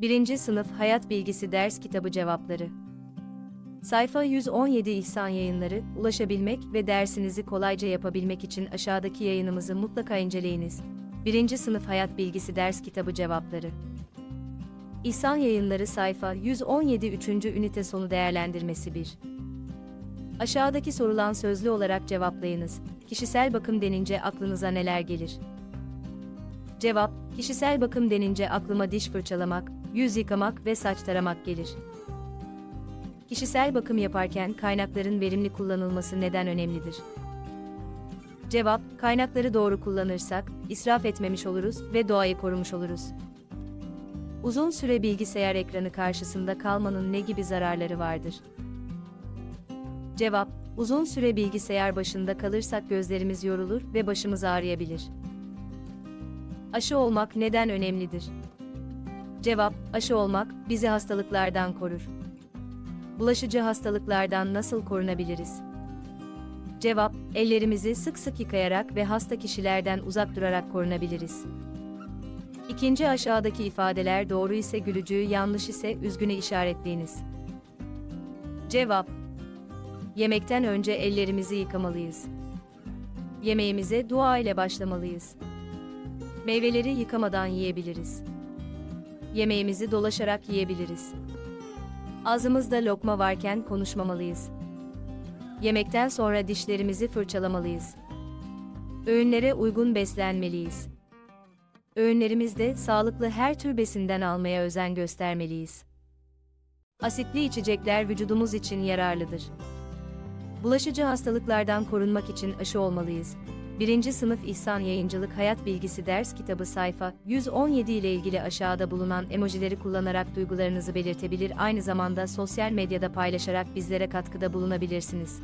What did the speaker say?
1. Sınıf Hayat Bilgisi Ders Kitabı Cevapları Sayfa 117 İhsan Yayınları, ulaşabilmek ve dersinizi kolayca yapabilmek için aşağıdaki yayınımızı mutlaka inceleyiniz. 1. Sınıf Hayat Bilgisi Ders Kitabı Cevapları İhsan Yayınları sayfa 117 3. ünite sonu değerlendirmesi 1. Aşağıdaki sorulan sözlü olarak cevaplayınız. Kişisel bakım denince aklınıza neler gelir? Cevap, kişisel bakım denince aklıma diş fırçalamak, yüz yıkamak ve saç taramak gelir. Kişisel bakım yaparken kaynakların verimli kullanılması neden önemlidir? Cevap, kaynakları doğru kullanırsak, israf etmemiş oluruz ve doğayı korumuş oluruz. Uzun süre bilgisayar ekranı karşısında kalmanın ne gibi zararları vardır? Cevap, uzun süre bilgisayar başında kalırsak gözlerimiz yorulur ve başımız ağrıyabilir. Aşı olmak neden önemlidir? Cevap, aşı olmak bizi hastalıklardan korur. Bulaşıcı hastalıklardan nasıl korunabiliriz? Cevap, ellerimizi sık sık yıkayarak ve hasta kişilerden uzak durarak korunabiliriz. İkinci aşağıdaki ifadeler doğru ise gülücüğü yanlış ise üzgüne işaretleyiniz. Cevap, Yemekten önce ellerimizi yıkamalıyız. Yemeğimize dua ile başlamalıyız. Meyveleri yıkamadan yiyebiliriz. Yemeğimizi dolaşarak yiyebiliriz. Ağzımızda lokma varken konuşmamalıyız. Yemekten sonra dişlerimizi fırçalamalıyız. Öğünlere uygun beslenmeliyiz. Öğünlerimizde sağlıklı her tür besinden almaya özen göstermeliyiz. Asitli içecekler vücudumuz için yararlıdır. Bulaşıcı hastalıklardan korunmak için aşı olmalıyız. 1. Sınıf İhsan Yayıncılık Hayat Bilgisi Ders Kitabı sayfa 117 ile ilgili aşağıda bulunan emojileri kullanarak duygularınızı belirtebilir aynı zamanda sosyal medyada paylaşarak bizlere katkıda bulunabilirsiniz.